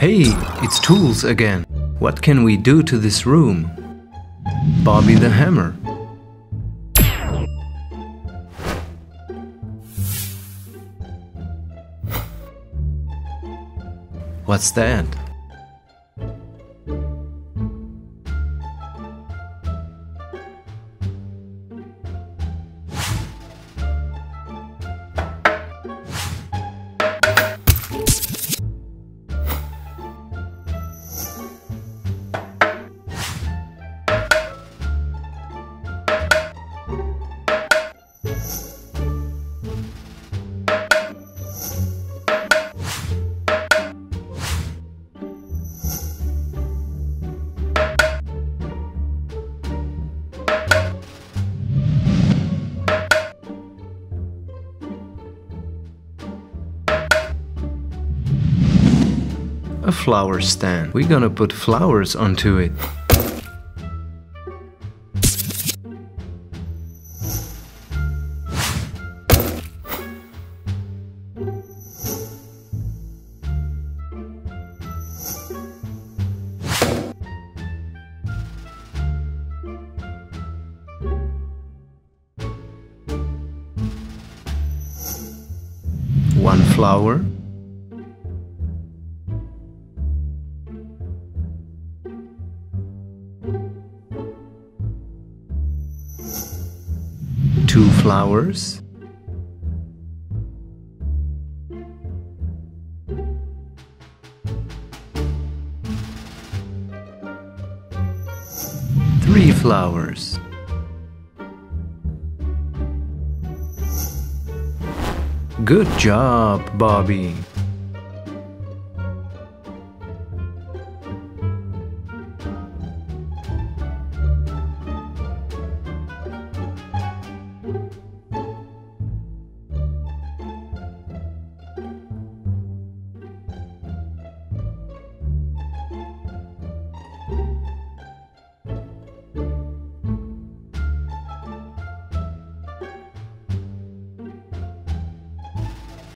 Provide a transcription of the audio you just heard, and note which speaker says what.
Speaker 1: Hey, it's Tools again. What can we do to this room? Bobby the Hammer. What's that? A flower stand. We're gonna put flowers onto it. One flower. Two flowers. Three flowers. Good job, Bobby.